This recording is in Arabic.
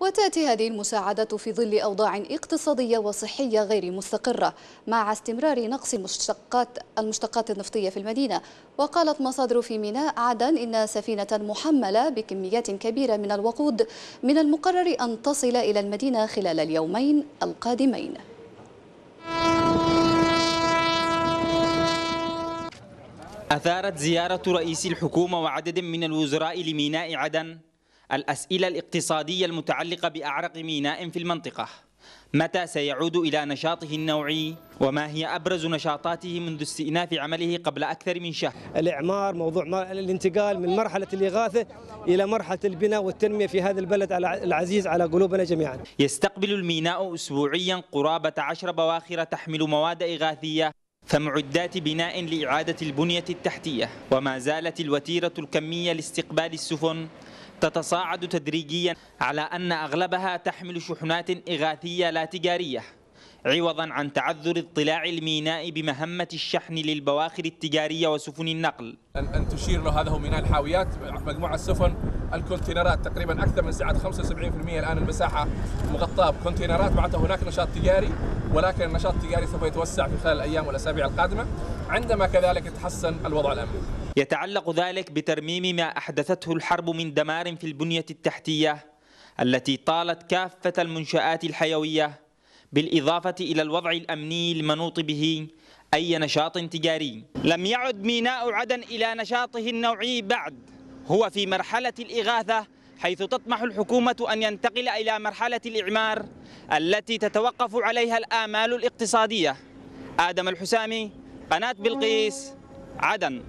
وتأتي هذه المساعدة في ظل أوضاع اقتصادية وصحية غير مستقرة مع استمرار نقص مشتقات المشتقات النفطية في المدينة. وقالت مصادر في ميناء عدن إن سفينة محملة بكميات كبيرة من الوقود من المقرر أن تصل إلى المدينة خلال اليومين القادمين. أثارت زيارة رئيس الحكومة وعدد من الوزراء لميناء عدن الأسئلة الاقتصادية المتعلقة بأعرق ميناء في المنطقة. متى سيعود إلى نشاطه النوعي؟ وما هي أبرز نشاطاته منذ استئناف عمله قبل أكثر من شهر؟ الإعمار موضوع الانتقال من مرحلة الإغاثة إلى مرحلة البناء والتنمية في هذا البلد العزيز على قلوبنا جميعا. يستقبل الميناء أسبوعيا قرابة عشر بواخر تحمل مواد إغاثية فمعدات بناء لإعادة البنية التحتية. وما زالت الوتيرة الكمية لاستقبال السفن؟ تتصاعد تدريجيا على أن أغلبها تحمل شحنات إغاثية لا تجارية عوضا عن تعذر اطلاع الميناء بمهمة الشحن للبواخر التجارية وسفن النقل. أن تشير له هذا هو ميناء الحاويات مجموعة السفن الكونتينرات تقريبا أكثر من سعة 75% الآن المساحة مغطاة بكونتينرات معناتها هناك نشاط تجاري ولكن النشاط التجاري سوف يتوسع في خلال الأيام والأسابيع القادمة عندما كذلك يتحسن الوضع الأمني. يتعلق ذلك بترميم ما أحدثته الحرب من دمار في البنية التحتية التي طالت كافة المنشآت الحيوية بالإضافة إلى الوضع الأمني المنوط به أي نشاط تجاري. لم يعد ميناء عدن إلى نشاطه النوعي بعد. هو في مرحلة الإغاثة حيث تطمح الحكومة أن ينتقل إلى مرحلة الإعمار التي تتوقف عليها الآمال الاقتصادية. آدم الحسامي قناة بلقيس عدن.